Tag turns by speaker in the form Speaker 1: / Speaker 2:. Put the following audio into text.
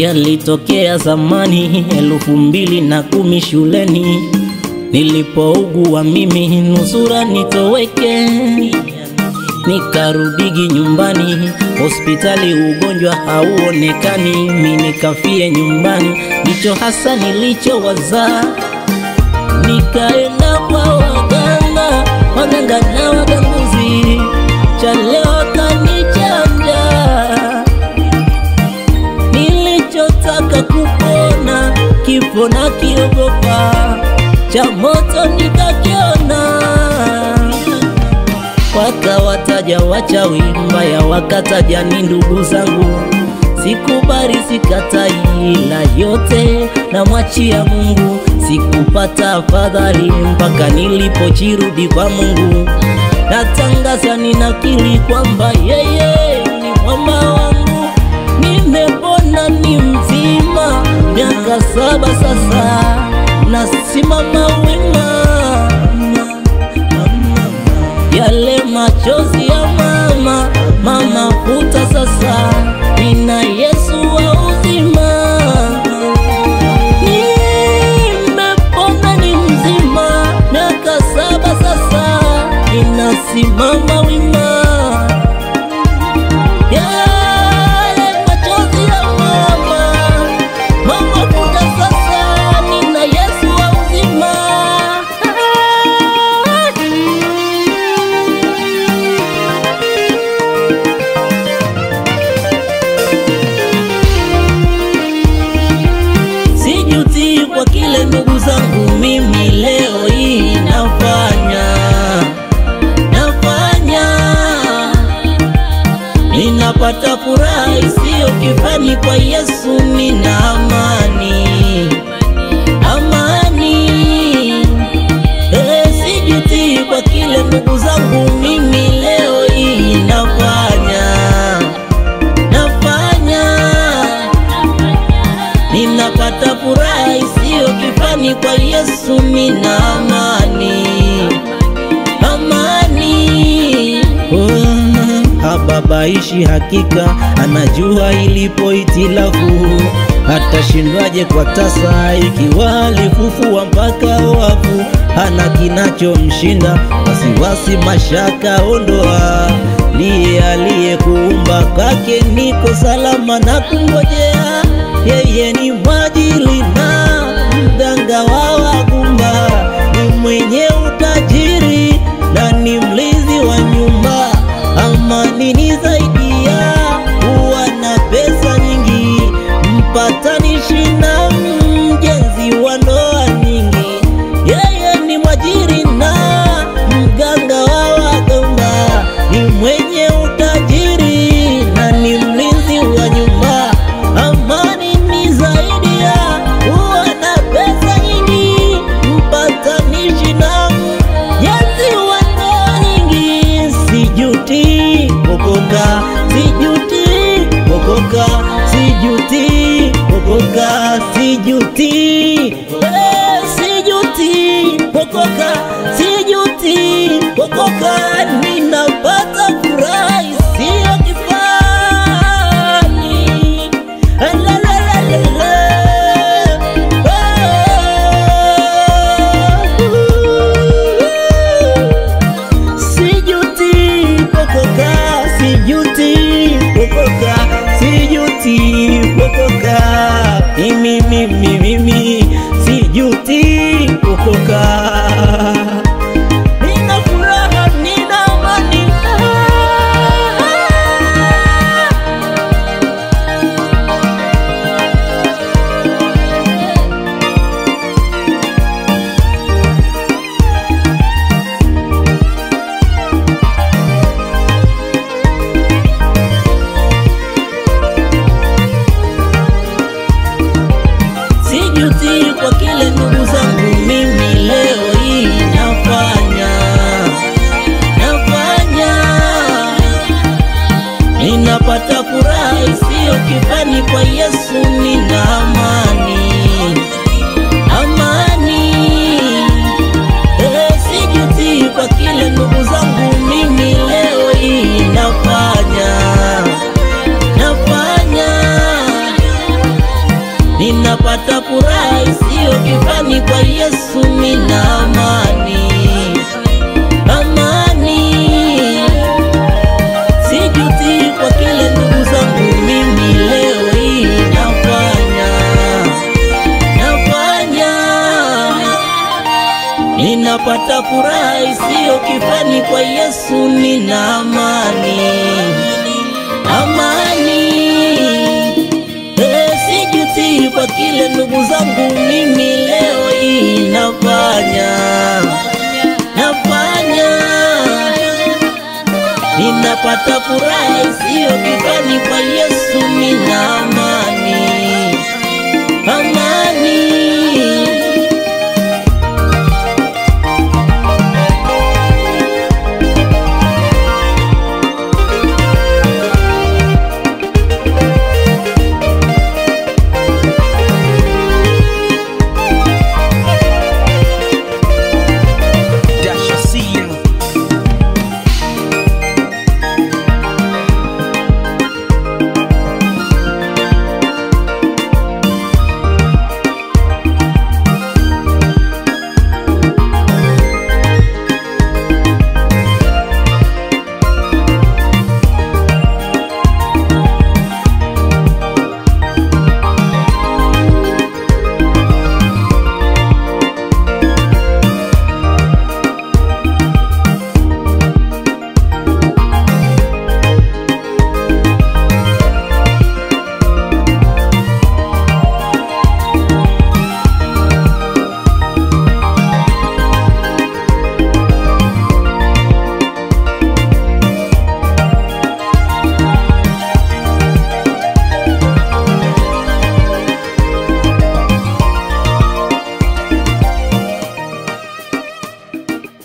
Speaker 1: yalitokea zamani elfu mbili na kumi shuleni. Nilipougua mimi nusura nitoweke. Nikarudigi nyumbani hospitali ugonjwa hauonekani. Mi nikafie nyumbani ndicho hasa nilichowazaa nikaenda kwa waganga waganga na nilichotaka kupona kifo na kiogopa. Cha moto nikakiona wakawataja wachawi mbaya wakataja ni ndugu zangu. Sikubali sikatai ila yote na mwachia mungu. Sikupata afadhali mpaka nilipochirudi kwa mungu. Natangaza ninakili kwamba yeye ni mawimba ninapata furaha isiyo kifani kwa yesu nina amani. Amani. E, sijuti kwa kile ndugu zangu mimi leo hii nafanya. Nafanya. Ninapata furaha isiyo kifani kwa Yesu, amani amani. Oh, ishi hakika, anajua ilipo itilafu, atashindwaje kwa tasa ikiwa alifufua mpaka wafu, hana kinachomshinda, wasiwasi mashaka ondoa, liye aliyekuumba kake niko salama na kungojea yeye ni mwajili bata Yesu mina amani, amani. Sijuti kwa kile ndugu zangu mimi leo hii nafanya. Nafanya, ninapata furaha isiyo kifani kwa Yesu, nina amani. Amani, eh, hey, sijuti kwa kile ndugu zangu ninapata furaha isiyo kifani kwa Yesu, mimi amani.